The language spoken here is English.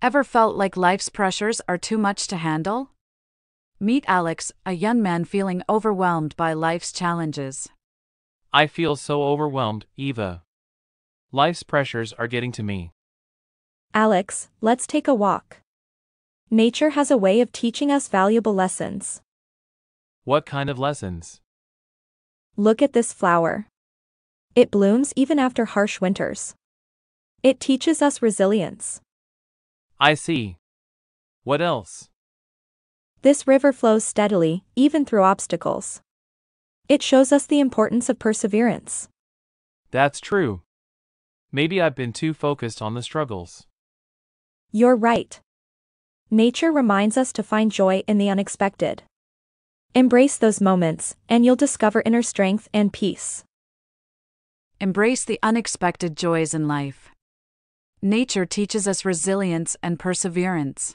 Ever felt like life's pressures are too much to handle? Meet Alex, a young man feeling overwhelmed by life's challenges. I feel so overwhelmed, Eva. Life's pressures are getting to me. Alex, let's take a walk. Nature has a way of teaching us valuable lessons. What kind of lessons? Look at this flower. It blooms even after harsh winters. It teaches us resilience. I see. What else? This river flows steadily, even through obstacles. It shows us the importance of perseverance. That's true. Maybe I've been too focused on the struggles. You're right. Nature reminds us to find joy in the unexpected. Embrace those moments, and you'll discover inner strength and peace. Embrace the unexpected joys in life. Nature teaches us resilience and perseverance.